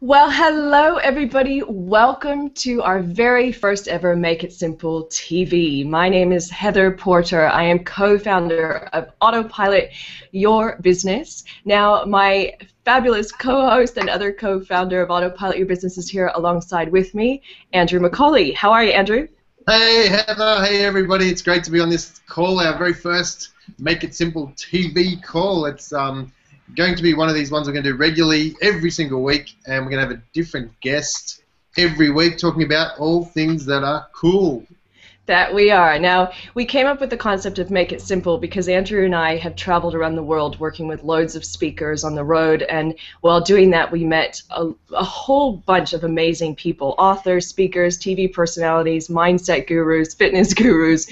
Well, hello, everybody. Welcome to our very first ever Make It Simple TV. My name is Heather Porter. I am co founder of Autopilot Your Business. Now, my fabulous co host and other co founder of Autopilot Your Business is here alongside with me, Andrew McCauley. How are you, Andrew? Hey, Heather. Hey, everybody. It's great to be on this call, our very first Make It Simple TV call. It's um, going to be one of these ones we're going to do regularly every single week, and we're going to have a different guest every week talking about all things that are cool. That we are. Now, we came up with the concept of Make It Simple because Andrew and I have traveled around the world working with loads of speakers on the road, and while doing that, we met a, a whole bunch of amazing people authors, speakers, TV personalities, mindset gurus, fitness gurus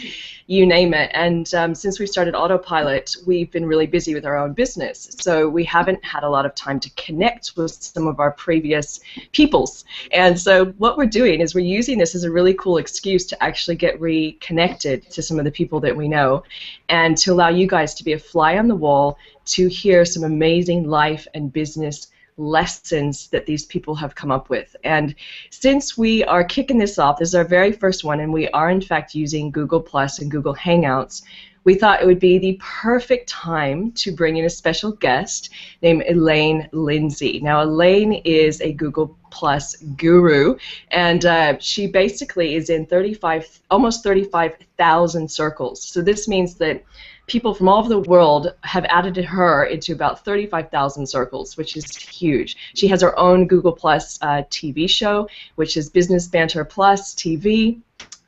you name it. And um, since we started Autopilot, we've been really busy with our own business. So we haven't had a lot of time to connect with some of our previous peoples. And so what we're doing is we're using this as a really cool excuse to actually get reconnected to some of the people that we know and to allow you guys to be a fly on the wall to hear some amazing life and business lessons that these people have come up with. And since we are kicking this off, this is our very first one, and we are in fact using Google Plus and Google Hangouts, we thought it would be the perfect time to bring in a special guest named Elaine Lindsay. Now, Elaine is a Google Plus guru, and uh, she basically is in 35, almost 35,000 circles. So this means that people from all over the world have added her into about 35,000 circles, which is huge. She has her own Google Plus uh, TV show, which is Business Banter Plus TV,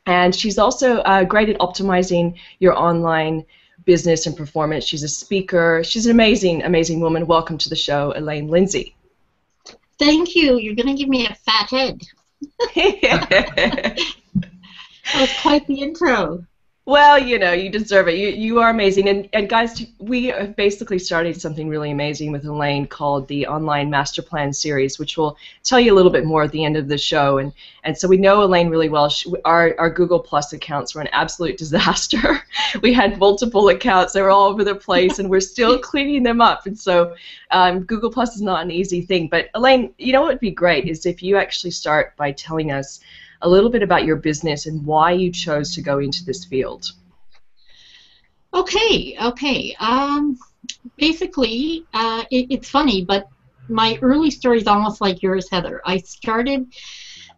and she's also uh, great at optimizing your online business and performance. She's a speaker. She's an amazing, amazing woman. Welcome to the show, Elaine Lindsay. Thank you. You're going to give me a fat head. that was quite the intro. Well, you know, you deserve it. You, you are amazing. And, and guys, we have basically started something really amazing with Elaine called the Online Master Plan Series, which we'll tell you a little bit more at the end of the show. And, and so we know Elaine really well. She, our, our Google Plus accounts were an absolute disaster. we had multiple accounts, they were all over the place, and we're still cleaning them up. And so um, Google Plus is not an easy thing. But Elaine, you know what would be great is if you actually start by telling us a little bit about your business and why you chose to go into this field. Okay, okay. Um, basically, uh, it, it's funny, but my early story is almost like yours, Heather. I started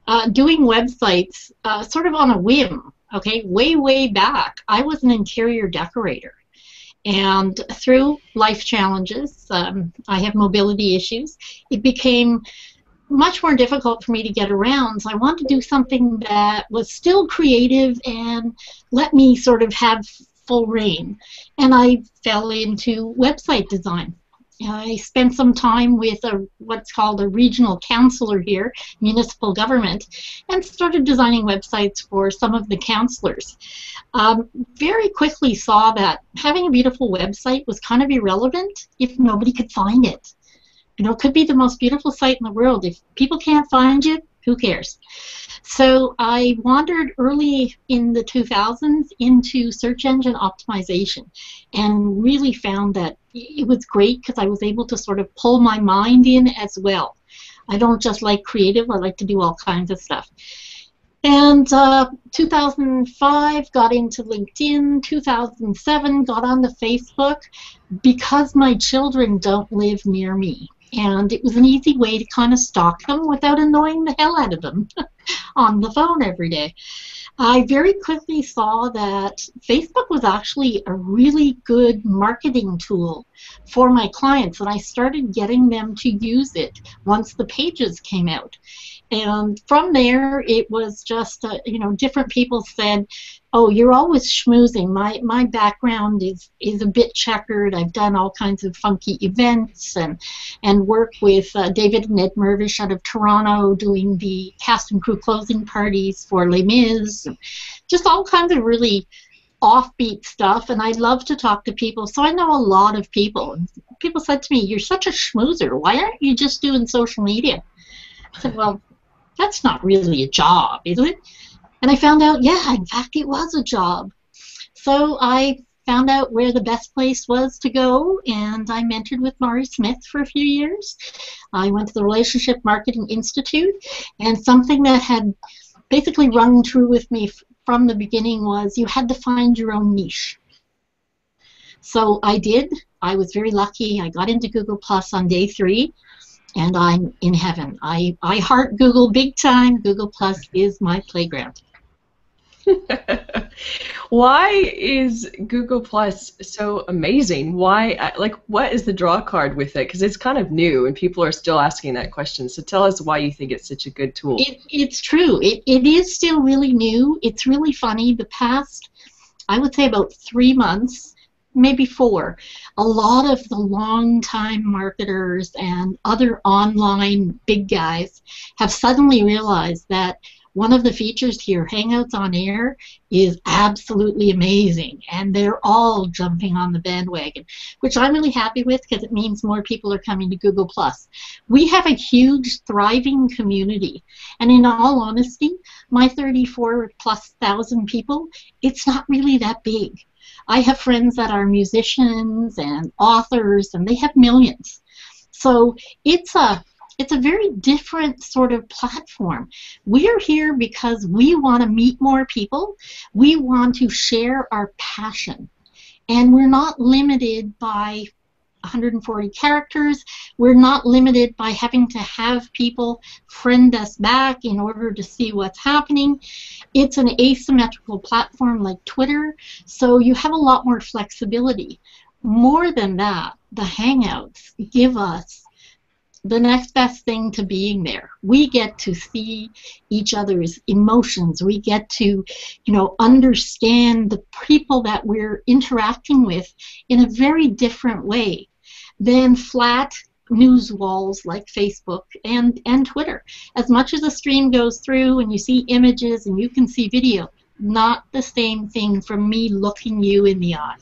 uh, doing websites uh, sort of on a whim. Okay, way, way back, I was an interior decorator. And through life challenges, um, I have mobility issues, it became much more difficult for me to get around. So I wanted to do something that was still creative and let me sort of have full reign. And I fell into website design. I spent some time with a, what's called a regional councillor here, municipal government, and started designing websites for some of the councillors. Um, very quickly saw that having a beautiful website was kind of irrelevant if nobody could find it. You know, it could be the most beautiful site in the world. If people can't find you, who cares? So I wandered early in the 2000s into search engine optimization and really found that it was great because I was able to sort of pull my mind in as well. I don't just like creative, I like to do all kinds of stuff. And uh, 2005 got into LinkedIn. 2007 got on the Facebook because my children don't live near me and it was an easy way to kind of stalk them without annoying the hell out of them on the phone every day. I very quickly saw that Facebook was actually a really good marketing tool for my clients, and I started getting them to use it once the pages came out. And from there, it was just, uh, you know, different people said, oh, you're always schmoozing. My, my background is, is a bit checkered. I've done all kinds of funky events and, and work with uh, David and Ed Mirvish out of Toronto doing the cast and crew closing parties for Les Mis. Just all kinds of really offbeat stuff, and I love to talk to people, so I know a lot of people. People said to me, You're such a schmoozer. Why aren't you just doing social media? I said, Well, that's not really a job, is it? And I found out, yeah, in fact, it was a job. So I found out where the best place was to go, and I mentored with Mari Smith for a few years. I went to the Relationship Marketing Institute, and something that had basically rung true with me from the beginning was you had to find your own niche. So I did. I was very lucky. I got into Google Plus on day three, and I'm in heaven. I, I heart Google big time. Google Plus is my playground. Why is Google Plus so amazing? Why, uh, like, what is the draw card with it? Because it's kind of new, and people are still asking that question. So tell us why you think it's such a good tool. It, it's true. It, it is still really new. It's really funny. The past, I would say, about three months maybe four, a lot of the long-time marketers and other online big guys have suddenly realized that one of the features here, Hangouts on Air, is absolutely amazing, and they're all jumping on the bandwagon, which I'm really happy with because it means more people are coming to Google+. We have a huge, thriving community, and in all honesty, my 34 plus thousand people, it's not really that big. I have friends that are musicians and authors, and they have millions. So it's a it's a very different sort of platform. We're here because we want to meet more people. We want to share our passion. And we're not limited by 140 characters. We're not limited by having to have people friend us back in order to see what's happening. It's an asymmetrical platform like Twitter, so you have a lot more flexibility. More than that, the Hangouts give us the next best thing to being there. We get to see each other's emotions. We get to, you know, understand the people that we're interacting with in a very different way than flat news walls like Facebook and, and Twitter. As much as a stream goes through and you see images and you can see video, not the same thing from me looking you in the eye.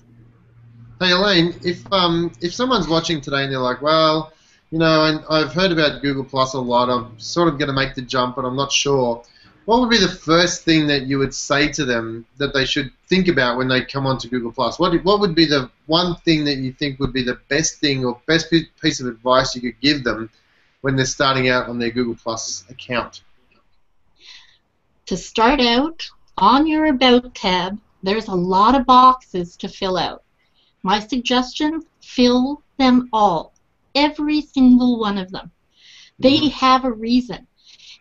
Hey Elaine, if um if someone's watching today and they're like, well, you know, I've heard about Google Plus a lot. I'm sort of going to make the jump, but I'm not sure what would be the first thing that you would say to them that they should think about when they come onto Google Plus? What what would be the one thing that you think would be the best thing or best piece of advice you could give them when they're starting out on their Google Plus account? To start out, on your About tab, there's a lot of boxes to fill out. My suggestion, fill them all. Every single one of them. They mm-hmm. have a reason.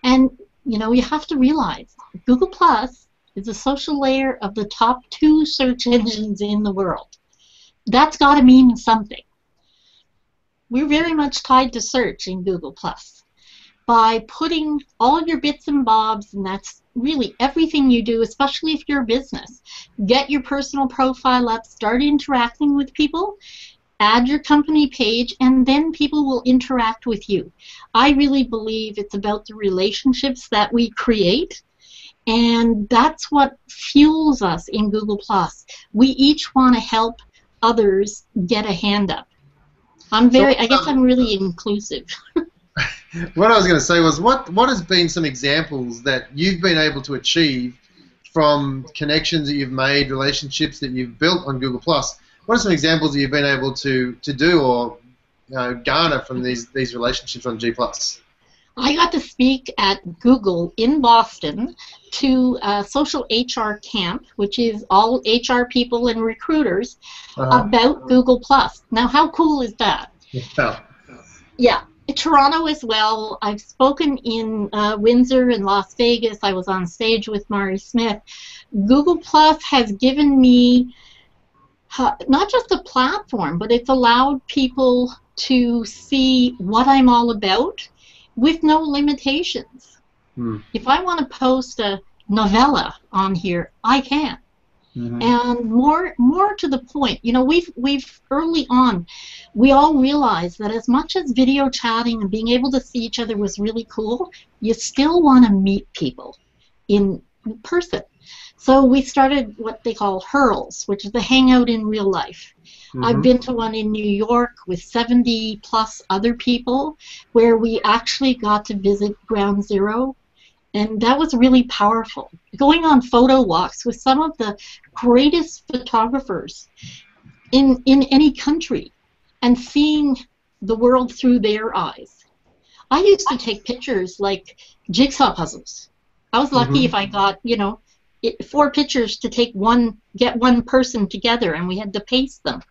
And you know, you have to realize Google Plus is a social layer of the top two search engines in the world. That's got to mean something. We're very much tied to search in Google Plus. By putting all your bits and bobs, and that's really everything you do, especially if you're a business, get your personal profile up, start interacting with people, add your company page, and then people will interact with you. I really believe it's about the relationships that we create, and that's what fuels us in Google+. We each want to help others get a hand up. I'm very, I guess I'm really inclusive. what I was going to say was, what what has been some examples that you've been able to achieve from connections that you've made, relationships that you've built on Google Plus what are some examples that you've been able to, to do or you know, garner from these, these relationships on G+.? I got to speak at Google in Boston to a social HR camp, which is all HR people and recruiters, uh-huh. about Google Plus. Now, how cool is that? Yeah. Yeah. Toronto as well. I've spoken in uh, Windsor and Las Vegas. I was on stage with Mari Smith. Google Plus has given me not just a platform, but it's allowed people to see what I'm all about with no limitations. Hmm. If I want to post a novella on here, I can. Mm-hmm. And more more to the point, you know, we've we've early on, we all realized that as much as video chatting and being able to see each other was really cool, you still want to meet people in person. So we started what they call HIRLs, which is the hangout in real life. Mm-hmm. I've been to one in New York with 70 plus other people where we actually got to visit Ground Zero And that was really powerful. Going on photo walks with some of the greatest photographers in, in any country and seeing the world through their eyes. I used to take pictures like jigsaw puzzles. I was lucky Mhm. if I got, you know, it, four pictures to take one, get one person together, and we had to paste them.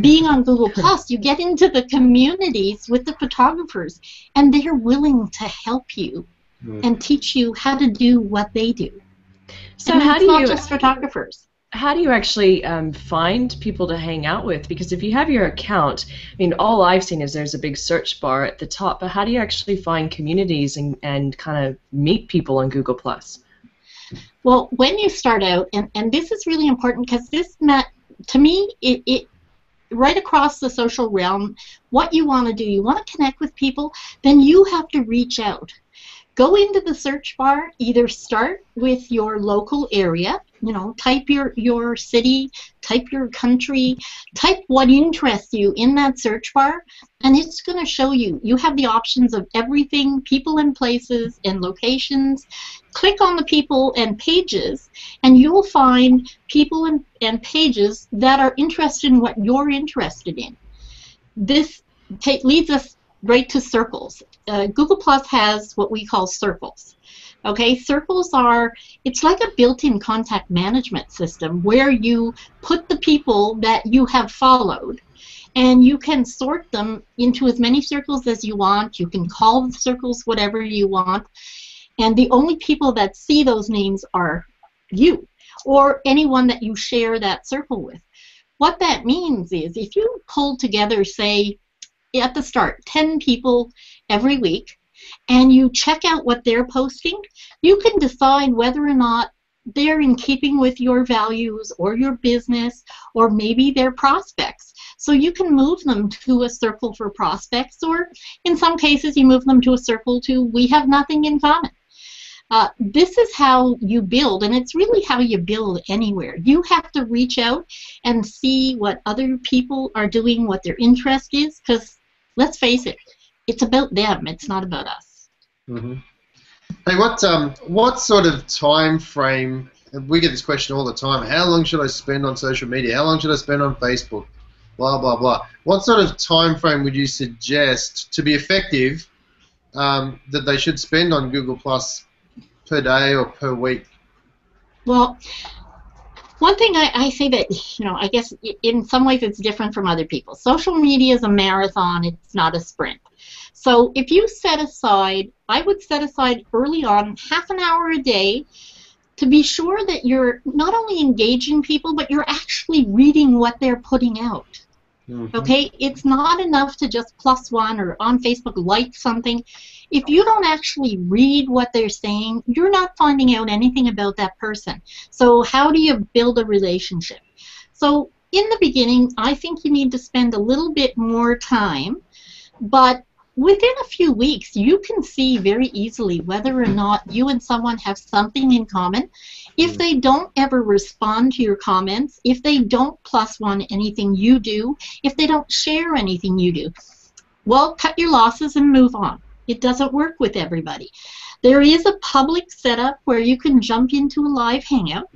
Being on Google Plus, you get into the communities with the photographers, and they're willing to help you Mm. and teach you how to do what they do. So And how it's do not you just photographers? how do you actually um, find people to hang out with? Because if you have your account, I mean, all I've seen is there's a big search bar at the top. But how do you actually find communities and, and kind of meet people on Google Plus? Well, when you start out, and, and this is really important because this met, to me, it, it right across the social realm, what you want to do, you want to connect with people, then you have to reach out. Go into the search bar, either start with your local area, you know, type your, your city, type your country, type what interests you in that search bar, and it's going to show you. You have the options of everything, people and places and locations. Click on the people and pages, and you'll find people and, and pages that are interested in what you're interested in. This leads us right to circles. Uh, Google Plus has what we call circles. Okay, circles are, it's like a built-in contact management system where you put the people that you have followed and you can sort them into as many circles as you want. You can call the circles whatever you want. And the only people that see those names are you or anyone that you share that circle with. What that means is if you pull together, say, at the start, 10 people every week, and you check out what they're posting, you can decide whether or not they're in keeping with your values or your business, or maybe they're prospects. So you can move them to a circle for prospects, or in some cases, you move them to a circle to we have nothing in common. Uh, this is how you build, and it's really how you build anywhere. You have to reach out and see what other people are doing, what their interest is, because let's face it, it's about them, it's not about us. hmm Hey, what um, what sort of time frame? We get this question all the time. How long should I spend on social media? How long should I spend on Facebook? Blah blah blah. What sort of time frame would you suggest to be effective um, that they should spend on Google Plus per day or per week? Well, one thing I, I say that, you know, I guess in some ways it's different from other people. Social media is a marathon, it's not a sprint. So if you set aside, I would set aside early on half an hour a day to be sure that you're not only engaging people, but you're actually reading what they're putting out. Mhm. Okay, it's not enough to just plus one or on Facebook like something. If you don't actually read what they're saying, you're not finding out anything about that person. So, how do you build a relationship? So, in the beginning, I think you need to spend a little bit more time, but within a few weeks, you can see very easily whether or not you and someone have something in common. If Mm. they don't ever respond to your comments, if they don't plus one anything you do, if they don't share anything you do, well, cut your losses and move on. It doesn't work with everybody. There is a public setup where you can jump into a live hangout.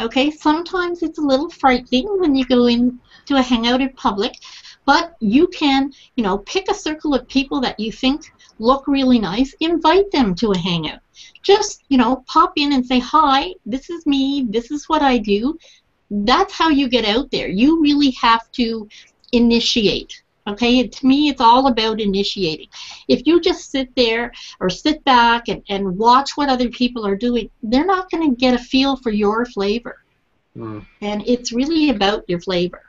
Okay, sometimes it's a little frightening when you go into a hangout in public, but you can, you know, pick a circle of people that you think look really nice, invite them to a hangout. Just, you know, pop in and say, hi, this is me, this is what I do. That's how you get out there. You really have to initiate. Okay, to me, it's all about initiating. If you just sit there or sit back and, and watch what other people are doing, they're not going to get a feel for your flavor. Mm. And it's really about your flavor.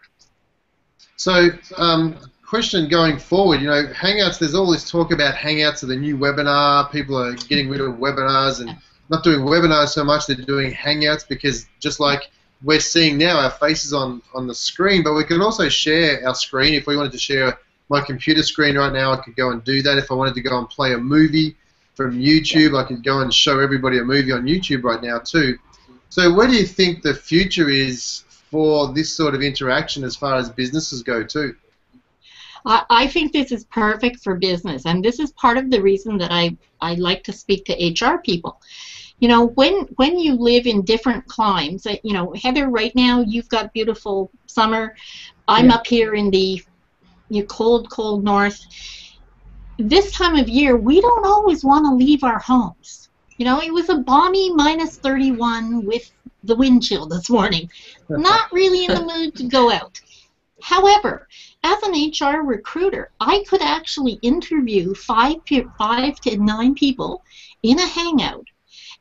So, um, question going forward, you know, Hangouts, there's all this talk about Hangouts are the new webinar. People are getting rid of webinars and not doing webinars so much, they're doing Hangouts because just like we're seeing now our faces on, on the screen, but we can also share our screen. If we wanted to share my computer screen right now, I could go and do that. If I wanted to go and play a movie from YouTube, I could go and show everybody a movie on YouTube right now too. So where do you think the future is for this sort of interaction as far as businesses go too? I, I think this is perfect for business, and this is part of the reason that I, I like to speak to HR people. You know, when when you live in different climes, uh, you know, Heather, right now you've got beautiful summer. I'm Yeah. up here in the you know, cold, cold north. This time of year, we don't always want to leave our homes. You know, it was a balmy minus 31 with the wind chill this morning. Not really in the mood to go out. However, as an HR recruiter, I could actually interview five, five to nine people in a hangout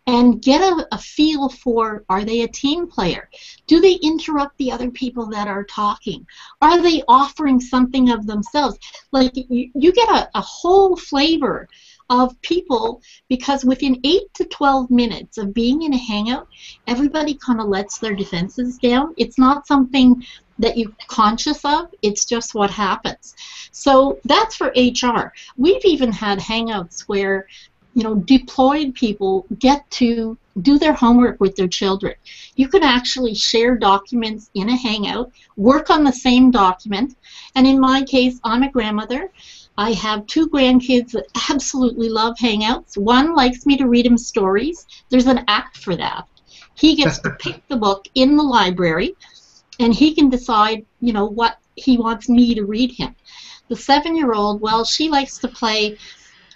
and get a, a feel for are they a team player? Do they interrupt the other people that are talking? Are they offering something of themselves? Like you, you get a, a whole flavor of people because within 8 to 12 minutes of being in a hangout, everybody kind of lets their defenses down. It's not something that you're conscious of, it's just what happens. So that's for HR. We've even had hangouts where you know, deployed people get to do their homework with their children. You can actually share documents in a hangout, work on the same document, and in my case, I'm a grandmother. I have two grandkids that absolutely love hangouts. One likes me to read him stories. There's an app for that. He gets to pick the book in the library, and he can decide, you know, what he wants me to read him. The seven-year-old, well, she likes to play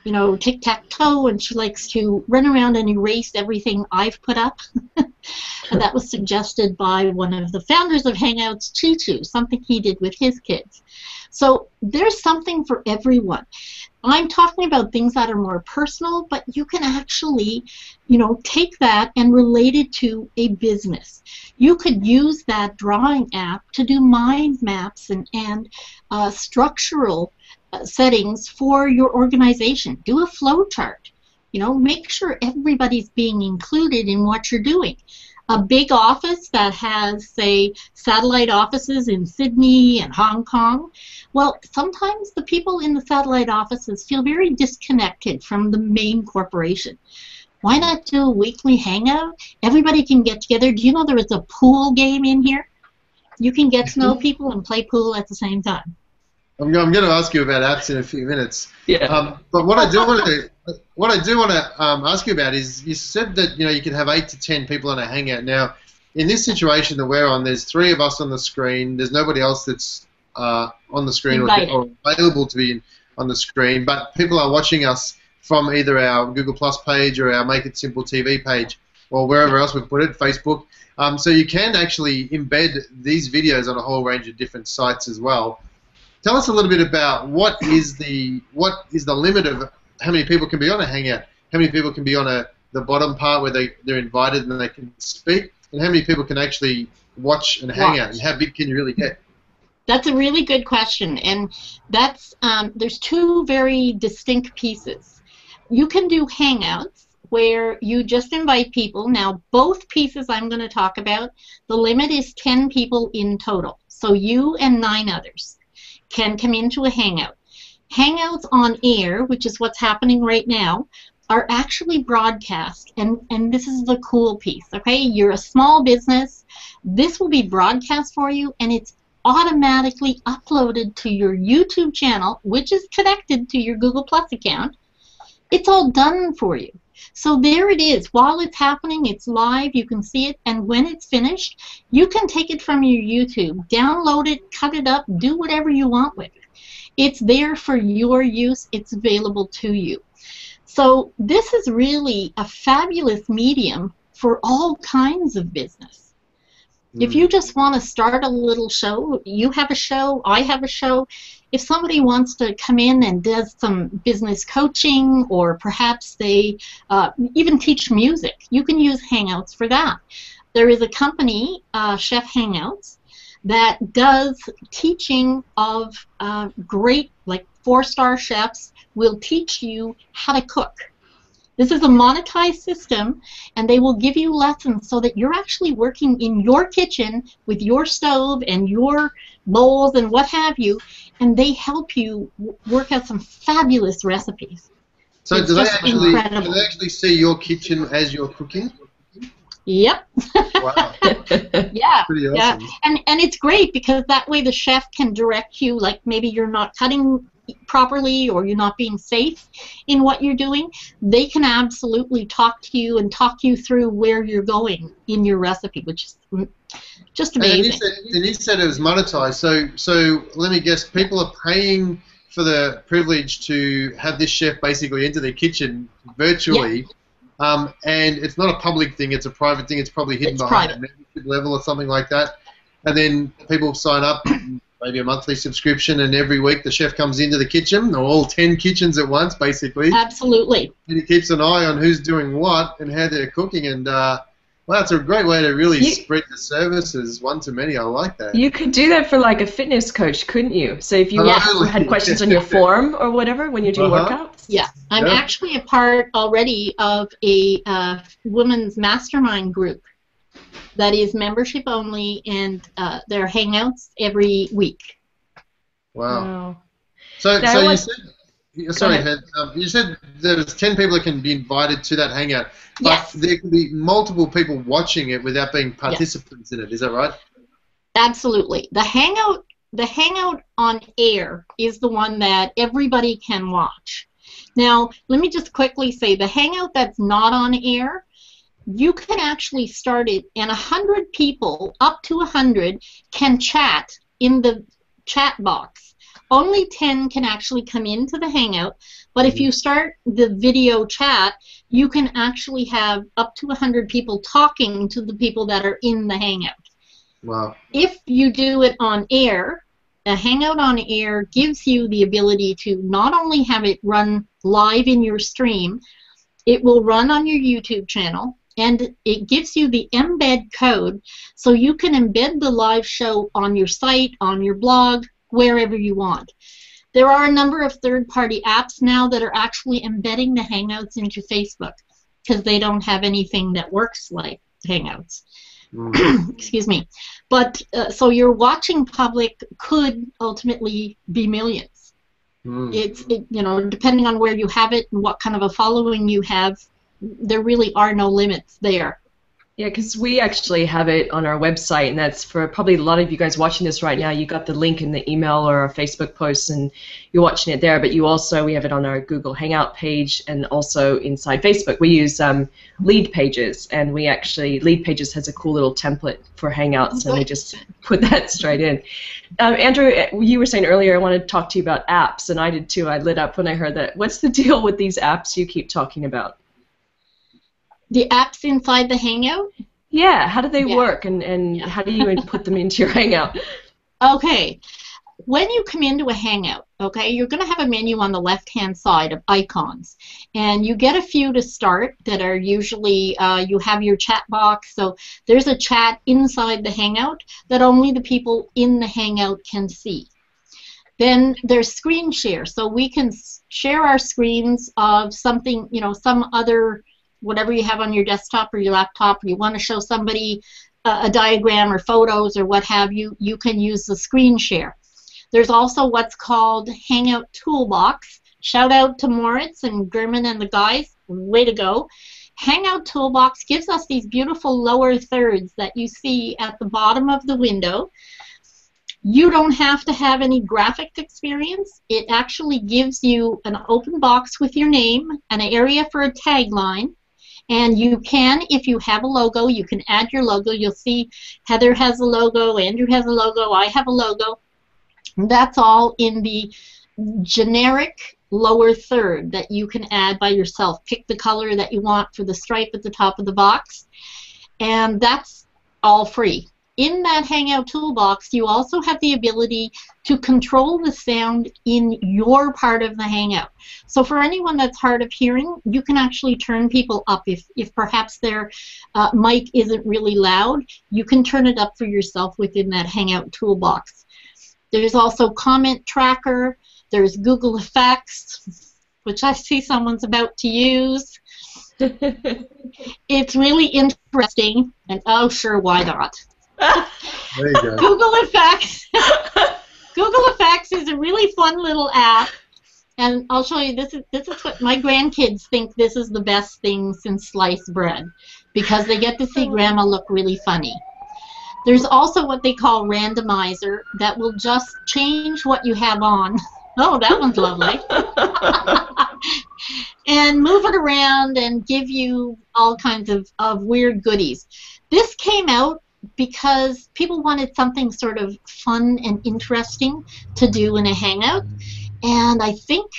you know, tic tac toe, and she likes to run around and erase everything I've put up. and that was suggested by one of the founders of Hangouts, Chee Chew, something he did with his kids. So there's something for everyone. I'm talking about things that are more personal, but you can actually, you know, take that and relate it to a business. You could use that drawing app to do mind maps and, and uh, structural uh, settings for your organization. Do a flow chart. You know, make sure everybody's being included in what you're doing. A big office that has, say, satellite offices in Sydney and Hong Kong, well, sometimes the people in the satellite offices feel very disconnected from the main corporation. Why not do a weekly hangout? Everybody can get together. Do you know there is a pool game in here? You can get to know mm-hmm. people and play pool at the same time. I'm, I'm going to ask you about apps in a few minutes. Yeah. Um, but what I do want to what I do want to um, ask you about is you said that you know you can have eight to ten people on a hangout. Now, in this situation that we're on, there's three of us on the screen. There's nobody else that's uh, on the screen or, or available to be in, on the screen, but people are watching us from either our Google Plus page or our Make It Simple TV page or wherever else we've put it, Facebook. Um, so you can actually embed these videos on a whole range of different sites as well. Tell us a little bit about what is the what is the limit of how many people can be on a hangout, how many people can be on a the bottom part where they they're invited and they can speak, and how many people can actually watch and hang out, and how big can you really get? That's a really good question, and that's um, there's two very distinct pieces. You can do hangouts where you just invite people. Now, both pieces I'm going to talk about, the limit is 10 people in total. So you and nine others can come into a hangout. Hangouts on air, which is what's happening right now, are actually broadcast, and, and this is the cool piece, okay? You're a small business. This will be broadcast for you, and it's automatically uploaded to your YouTube channel, which is connected to your Google Plus account. It's all done for you. So there it is. While it's happening, it's live. You can see it. And when it's finished, you can take it from your YouTube, download it, cut it up, do whatever you want with it. It's there for your use. It's available to you. So this is really a fabulous medium for all kinds of business. If you hmm. just want to start a little show, you have a show, I have a show. If somebody wants to come in and does some business coaching, or perhaps they uh, even teach music, you can use Hangouts for that. There is a company, uh, Chef Hangouts, that does teaching of uh, great, like four-star chefs will teach you how to cook. This is a monetized system, and they will give you lessons so that you're actually working in your kitchen with your stove and your bowls and what have you, and they help you work out some fabulous recipes. So It's do they actually incredible. do they actually see your kitchen as you're cooking? Yep. Wow, Yeah. pretty Yeah. And and it's great because that way the chef can direct you like maybe you're not cutting properly or you're not being safe in what you're doing. They can absolutely talk to you and talk you through where you're going in your recipe, which is just And you amazing. said, and you said it was monetized. So, so let me guess. People are paying for the privilege to have this chef basically into their kitchen virtually, um, and it's not a public thing. It's a private thing. It's probably hidden It's behind private. a membership level or something like that. And then people sign up, maybe a monthly subscription, and every week the chef comes into the kitchen, or all ten kitchens at once, basically, Absolutely. and he keeps an eye on who's doing what and how they're cooking. And uh, well, that's a great way to really You- spread the services one to many. I like that. You could do that for like a fitness coach, couldn't you? So if you Yeah. had questions on your form or whatever when you're doing Uh-huh. workouts. Yeah, I'm Yeah. actually a part already of a uh, women's mastermind group that is membership only, and uh, there are hangouts every week. Wow. So, Now, so you said, sorry, ahead. Head, um, you said there's ten people that can be invited to that hangout, but Yes. there can be multiple people watching it without being participants in it. Is that right? Absolutely. The hangout the hangout on air is the one that everybody can watch. Now, let me just quickly say the hangout that's not on air, you can actually start it and 100 people, up to 100 can chat in the chat box. Only 10 can actually come into the hangout, but if you mm-hmm. start the video chat, you can actually have up to 100 people talking to the people that are in the hangout Wow. if you do it on air, a hangout on air gives you the ability to not only have it run live in your stream, it will run on your YouTube channel and it gives you the embed code so you can embed the live show on your site, on your blog, wherever you want. There are a number of third party apps now that are actually embedding the Hangouts into Facebook because they don't have anything that works like Hangouts Mm. excuse me. But uh, so your watching public could ultimately be millions. Mm. It's it, you know depending on where you have it and what kind of a following you have, there really are no limits there. Yeah, because we actually have it on our website, and that's for probably a lot of you guys watching this right now. You got the link in the email or our Facebook post, and you're watching it there. But you also we have it on our Google Hangout page, and also inside Facebook. We use um, Lead Pages, and we actually Lead Pages has a cool little template for Hangouts, and we just put that straight in. Um, Andrew, you were saying earlier I wanted to talk to you about apps, and I did too. I lit up when I heard that. What's the deal with these apps you keep talking about? The apps inside the Hangout. Yeah, how do they Yeah. work, and, and Yeah. how do you put them into your Hangout? Okay. When you come into a Hangout, okay, you're going to have a menu on the left hand side of icons. And you get a few to start that are usually, uh, you have your chat box. So there's a chat inside the Hangout that only the people in the Hangout can see. Then there's screen share. So we can share our screens of something, you know, some other, whatever you have on your desktop or your laptop, or you want to show somebody a, a diagram or photos or what have you, you can use the screen share. There's also what's called Hangout Toolbox. Shout out to Moritz and Gerwin and the guys. Way to go. Hangout Toolbox gives us these beautiful lower thirds that you see at the bottom of the window. You don't have to have any graphic experience. It actually gives you an open box with your name, and an area for a tagline, and you can, if you have a logo, you can add your logo. You'll see Heather has a logo, Andrew has a logo, I have a logo. That's all in the generic lower third that you can add by yourself. Pick the color that you want for the stripe at the top of the box, and that's all free. In that Hangout toolbox, you also have the ability to control the sound in your part of the Hangout. So for anyone that's hard of hearing, you can actually turn people up. If, if perhaps their uh, mic isn't really loud, you can turn it up for yourself within that Hangout toolbox. There's also Comment Tracker. There's Google Effects, which I see someone's about to use. It's really interesting, and oh, sure, why not? There you go. Google Effects. Google Effects is a really fun little app. and I'll show you. This is this is what my grandkids think. This is the best thing since sliced bread, because they get to see oh. grandma look really funny. There's also what they call randomizer that will just change what you have on. Oh, that one's lovely. and move it around and give you all kinds of, of weird goodies. This came out because people wanted something sort of fun and interesting to do in a hangout. And I think,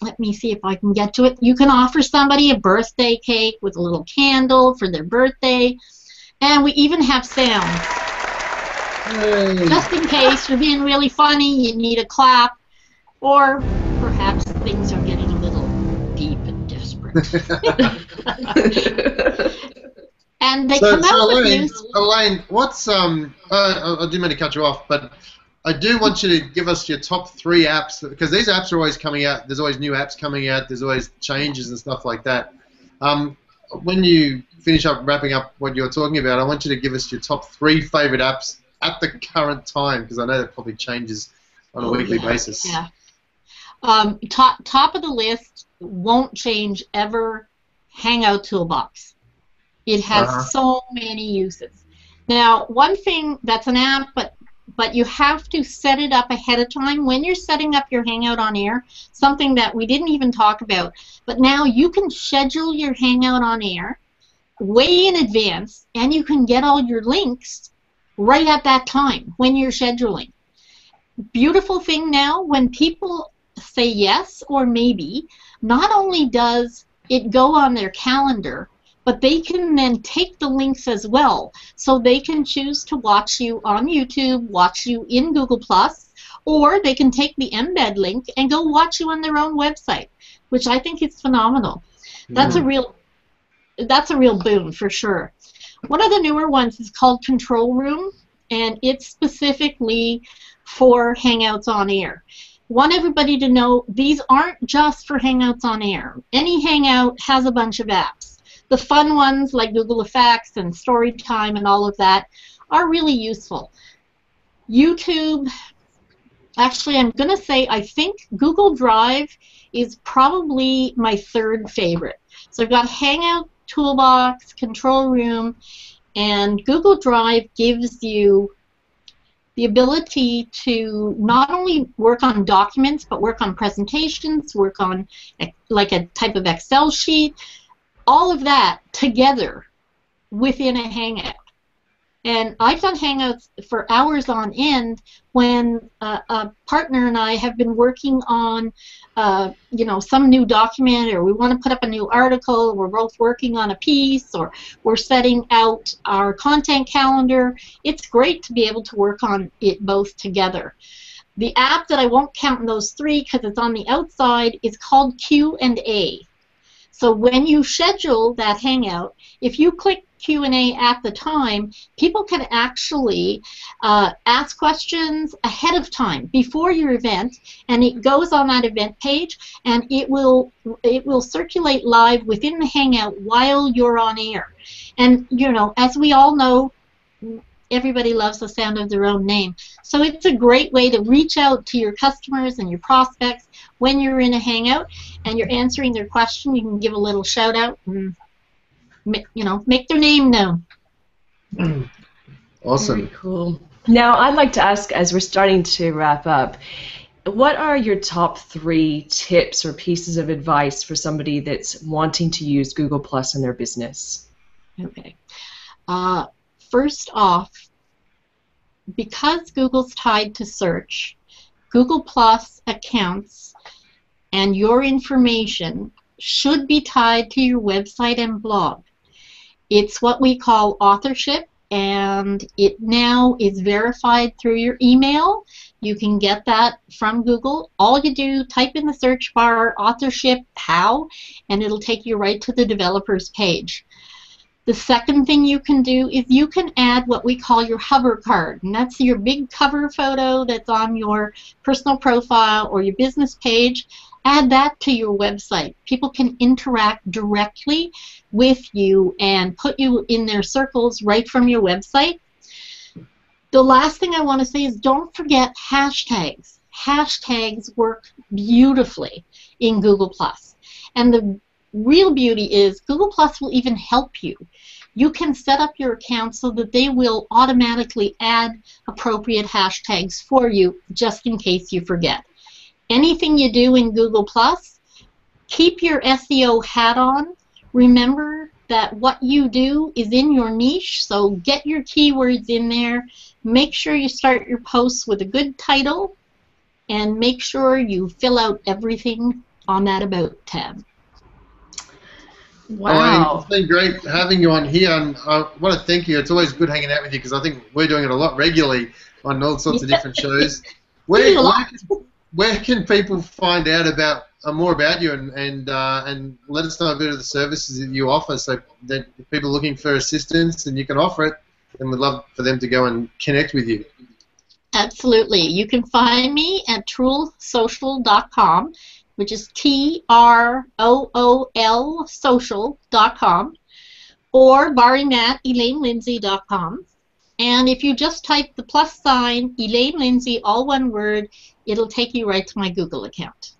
let me see if I can get to it. You can offer somebody a birthday cake with a little candle for their birthday. And we even have sound. Just in case you're being really funny, you need a clap, or perhaps things are getting a little deep and desperate. and they so, come so out with Elaine, news. Elaine, what's um? Uh, I I didn't mean to cut you off, but I do want you to give us your top three apps because these apps are always coming out. There's always new apps coming out. There's always changes and stuff like that. Um, when you finish up wrapping up what you're talking about, I want you to give us your top three favorite apps at the current time because I know that probably changes on a weekly yeah, basis. Yeah. Um, top top of the list won't change ever. Hangout Toolbox. It has Uh-huh. so many uses. Now, one thing that's an app, but but you have to set it up ahead of time when you're setting up your Hangout on air. Something that we didn't even talk about, but now you can schedule your Hangout on air way in advance, and you can get all your links right at that time when you're scheduling beautiful thing now when people say yes or maybe not only does it go on their calendar but they can then take the links as well so they can choose to watch you on youtube watch you in google plus or they can take the embed link and go watch you on their own website which i think is phenomenal that's a hmm. real that's a real boon for sure one of the newer ones is called control room and it's specifically for Hangouts on Air. Want everybody to know these aren't just for Hangouts on Air. Any Hangout has a bunch of apps. The fun ones like Google Effects and Storytime and all of that are really useful. YouTube, actually, I'm going to say I think Google Drive is probably my third favorite. So I've got Hangout, Toolbox, Control Room, and Google Drive gives you the ability to not only work on documents, but work on presentations, work on like a type of Excel sheet, all of that together within a Hangout. And I've done Hangouts for hours on end when uh, a partner and I have been working on, uh, you know, some new document, or we want to put up a new article. We're both working on a piece, or we're setting out our content calendar. It's great to be able to work on it both together. The app that I won't count in those three because it's on the outside is called Q and A. So when you schedule that hangout, if you click Q&A at the time, people can actually uh, ask questions ahead of time before your event, and it goes on that event page, and it will it will circulate live within the hangout while you're on air. And you know, as we all know, everybody loves the sound of their own name. So it's a great way to reach out to your customers and your prospects when you're in a hangout and you're answering their question. You can give a little shout out and you know make their name known. Awesome. Very cool. Now, I'd like to ask, as we're starting to wrap up, what are your top three tips or pieces of advice for somebody that's wanting to use Google Plus in their business? Okay. Uh, first off, because Google's tied to search, Google Plus accounts and your information should be tied to your website and blog. It's what we call authorship, and it now is verified through your email. You can get that from Google. All you do, type in the search bar authorship how, and it'll take you right to the developer's page. The second thing you can do is you can add what we call your hover card, and that's your big cover photo that's on your personal profile or your business page. Add that to your website. People can interact directly with you and put you in their circles right from your website. The last thing I want to say is don't forget hashtags. hashtags work beautifully in Google Plus. And the real beauty is Google Plus will even help you. You can set up your account so that they will automatically add appropriate hashtags for you just in case you forget. Anything you do in Google Plus, keep your SEO hat on. Remember that what you do is in your niche, so get your keywords in there. Make sure you start your posts with a good title and make sure you fill out everything on that About tab. Wow. it's been great having you on here, and I want to thank you. It's always good hanging out with you because I think we're doing it a lot regularly on all sorts of different shows. Where, where, can, where can people find out about uh, more about you and and uh, and let us know a bit of the services that you offer, so that people looking for assistance and you can offer it, and we'd love for them to go and connect with you. Absolutely. You can find me at troolsocial.com which is T R O O L social.com, or barring that, ElaineLindsay.com. And if you just type the plus sign, Elaine Lindsay, all one word, it'll take you right to my Google account.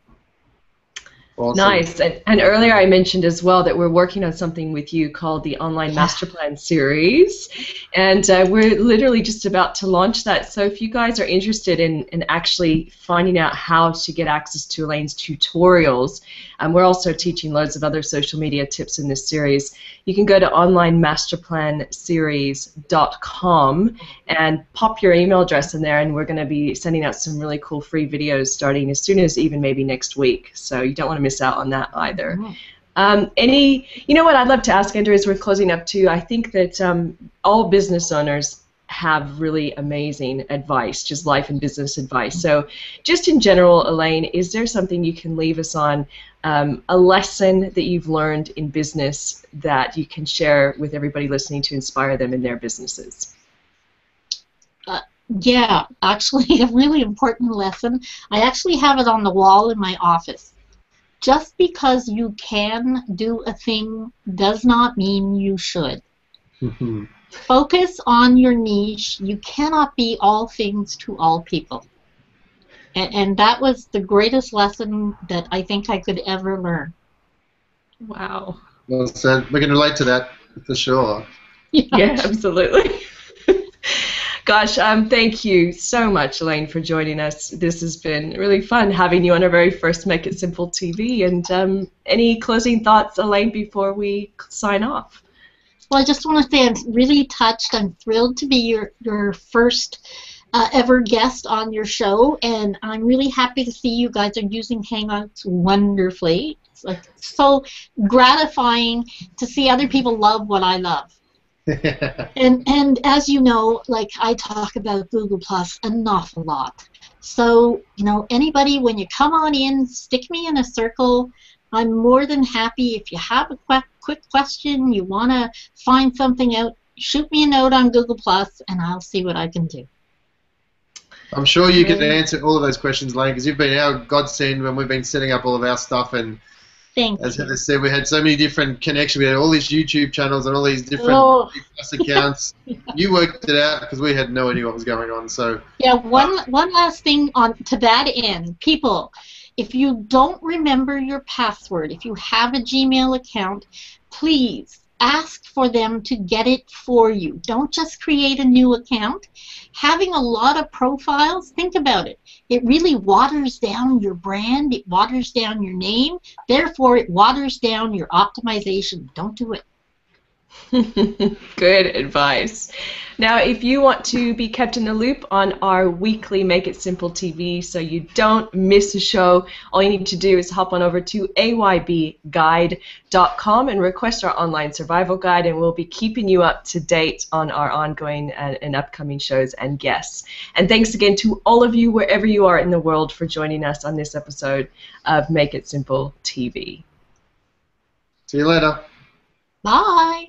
Awesome. Nice. And, and, earlier I mentioned as well that we're working on something with you called the Online Master Plan Series. And uh, we're literally just about to launch that. So if you guys are interested in, in actually finding out how to get access to Elaine's tutorials, um, we're also teaching loads of other social media tips in this series. You can go to onlinemasterplanseries.com and pop your email address in there, and we're going to be sending out some really cool free videos starting as soon as even maybe next week. So you don't want to miss out on that either. Mm-hmm. Um, any, you know what I'd love to ask Andrew as we're closing up too. I think that um, all business owners have really amazing advice, just life and business advice. So, just in general, Elaine, is there something you can leave us on, um, a lesson that you've learned in business that you can share with everybody listening to inspire them in their businesses? Uh, yeah, actually, a really important lesson. I actually have it on the wall in my office just because you can do a thing does not mean you should. Mm-hmm. Focus on your niche. You cannot be all things to all people. And, and that was the greatest lesson that I think I could ever learn. Wow. Well said. We can relate to that for sure. Yeah, yeah absolutely. Gosh, um, thank you so much, Elaine, for joining us. This has been really fun having you on our very first Make It Simple TV. And um, any closing thoughts, Elaine, before we sign off? Well, I just want to say I'm really touched. I'm thrilled to be your, your first uh, ever guest on your show, and I'm really happy to see you guys are using Hangouts wonderfully. It's like so gratifying to see other people love what I love. and and as you know, like I talk about Google Plus an awful lot. So you know, anybody when you come on in, stick me in a circle. I'm more than happy if you have a quick quick question, you want to find something out, shoot me a note on Google Plus, and I'll see what I can do. I'm sure you can answer all of those questions, Lane, because you've been our godsend when we've been setting up all of our stuff and Thank As Heather said, we had so many different connections. We had all these YouTube channels and all these different oh. accounts. you worked it out because we had no idea what was going on. So yeah, one one last thing on to that end, people. If you don't remember your password, if you have a Gmail account, please ask for them to get it for you. Don't just create a new account. Having a lot of profiles, think about it. It really waters down your brand, it waters down your name, therefore, it waters down your optimization. Don't do it. Good advice. Now, if you want to be kept in the loop on our weekly Make It Simple TV so you don't miss a show, all you need to do is hop on over to aybguide.com and request our online survival guide, and we'll be keeping you up to date on our ongoing and, and upcoming shows and guests. And thanks again to all of you, wherever you are in the world, for joining us on this episode of Make It Simple TV. See you later. Bye.